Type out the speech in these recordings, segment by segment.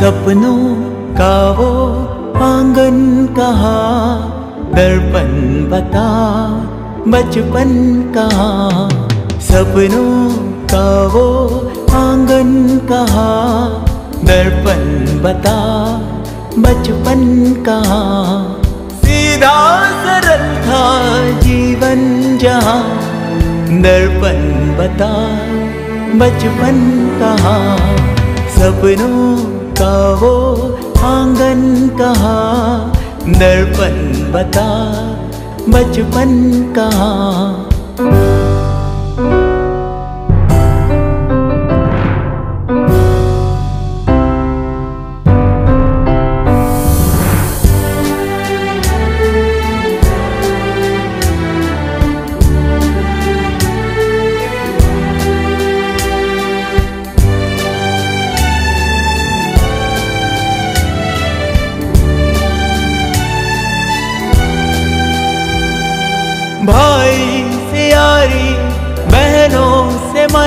सपनों का वो आँगन कहा, दर्पण बता, बचपन कहा। सपनों का वो आँगन कहा, दर्पण बता, बचपन कहा। सीधा सरल था जीवन जहाँ, दर्पण बता, बचपन कहा। सपनों कहा दर्पण बता बचपन कहा।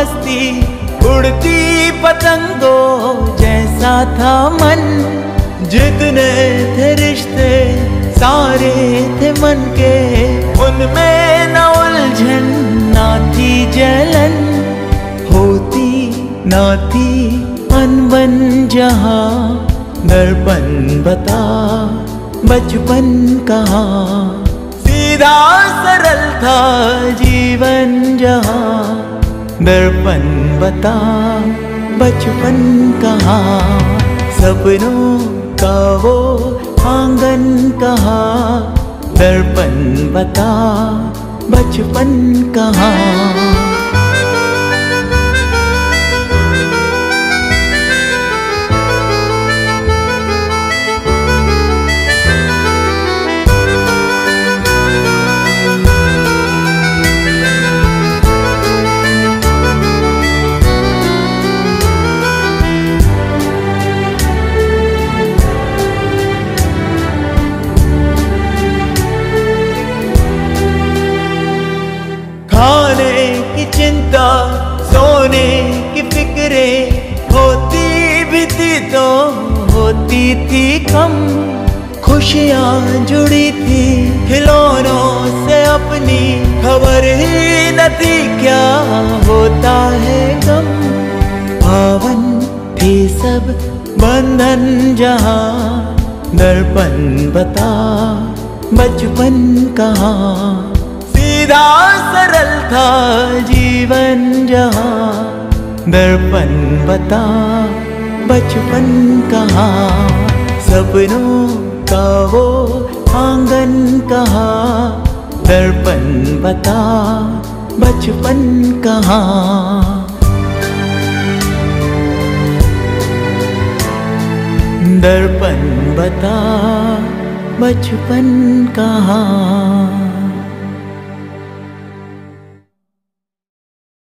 मस्ती उड़ती पतंगों जैसा था मन। जितने थे रिश्ते, सारे थे मन के। उनमें न उलझन, ना थी जलन। होती, ना थी अनबन, जहाँ दर्पण बता बचपन कहाँ। सीधा सरल था जीवन जहाँ। दर्पण बता बचपन कहाँ? सपनों का वो आँगन कहाँ? दर्पण बता बचपन कहाँ? कम खुशियाँ जुड़ी थी खिलौनों से अपनी खबर ही न थी, क्या होता है गम? पावन थी सब बंधन जहाँ, दर्पण बता बचपन कहाँ? सीधा सरल था जीवन जहाँ, दर्पण बता बचपन कहाँ? सपनों का वो आँगन कहाँ? दर्पण बता बचपन कहाँ? दर्पण बता बचपन कहाँ?